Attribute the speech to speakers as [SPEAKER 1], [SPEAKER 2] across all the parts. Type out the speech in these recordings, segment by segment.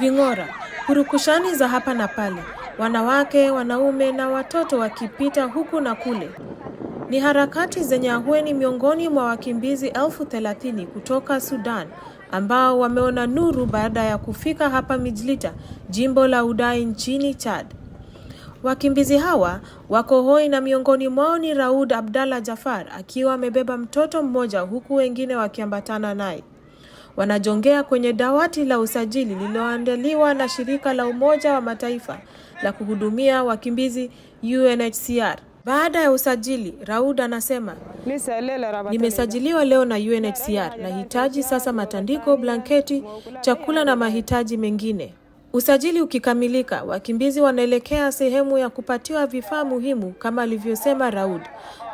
[SPEAKER 1] Ving'ora, purukushani za hapa na pale, wanawake, wanaume na watoto wakipita huku na kule. Ni harakati zenye ahueni miongoni mwa wakimbizi elfu thelathini kutoka Sudan ambao wameona nuru baada ya kufika hapa Mijlita, jimbo la Udai nchini Chad. Wakimbizi hawa wako hoi na miongoni mwao ni Raud Abdalla Jafar akiwa amebeba mtoto mmoja huku wengine wakiambatana naye. Wanajongea kwenye dawati la usajili lililoandaliwa na shirika la Umoja wa Mataifa la kuhudumia wakimbizi UNHCR. Baada ya usajili, Raud anasema, nimesajiliwa leo na UNHCR, nahitaji sasa matandiko, blanketi, chakula na mahitaji mengine. Usajili ukikamilika, wakimbizi wanaelekea sehemu ya kupatiwa vifaa muhimu kama alivyosema Raud.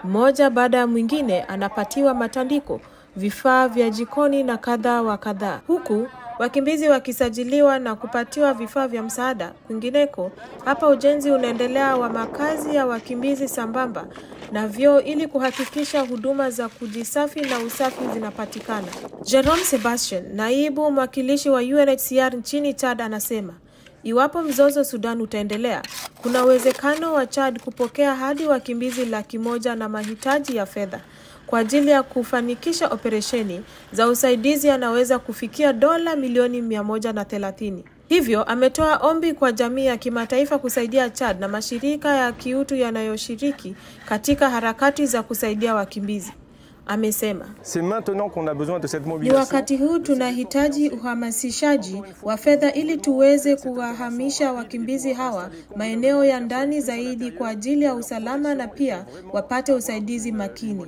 [SPEAKER 1] Mmoja baada ya mwingine anapatiwa matandiko, vifaa vya jikoni na kadha wa kadhaa, huku wakimbizi wakisajiliwa na kupatiwa vifaa vya msaada. Kwingineko, hapa ujenzi unaendelea wa makazi ya wakimbizi sambamba na vyoo ili kuhakikisha huduma za kujisafi na usafi zinapatikana. Jerome Sebastian, naibu mwakilishi wa UNHCR nchini Chad, anasema iwapo mzozo Sudan utaendelea, kuna uwezekano wa Chad kupokea hadi wakimbizi laki moja na mahitaji ya fedha kwa ajili ya kufanikisha operesheni za usaidizi anaweza kufikia dola milioni mia moja na thelathini. Hivyo ametoa ombi kwa jamii ya kimataifa kusaidia Chad na mashirika ya kiutu yanayoshiriki katika harakati za kusaidia wakimbizi. Amesema ni wakati huu tunahitaji uhamasishaji wa fedha ili tuweze kuwahamisha wakimbizi hawa maeneo ya ndani zaidi kwa ajili ya usalama na pia wapate usaidizi makini.